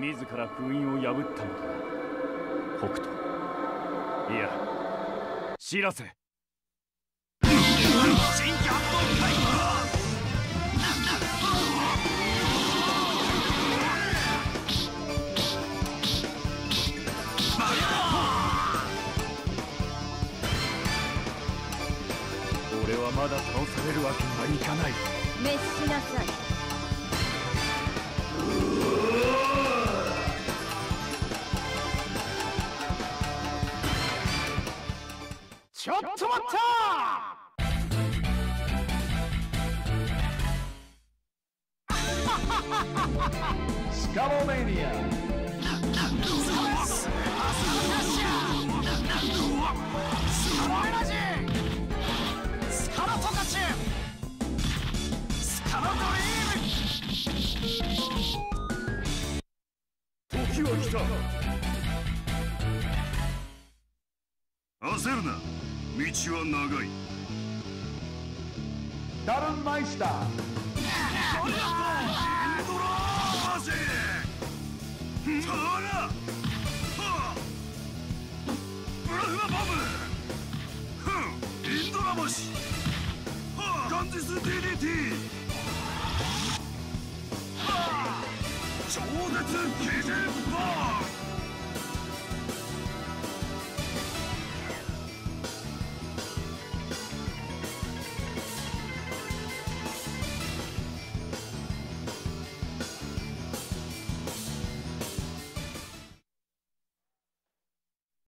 自ら封印を破ったのだ。北斗。いや知らせ。新キャ俺はまだ倒されるわけにはいかない。滅しなさい。ちょっと待った！スカロメニア。スカラトカチスカラドリーム時は来た。焦るな道は長い。ダルンマイスター。ガンジス DDT はあ。超絶基準バーン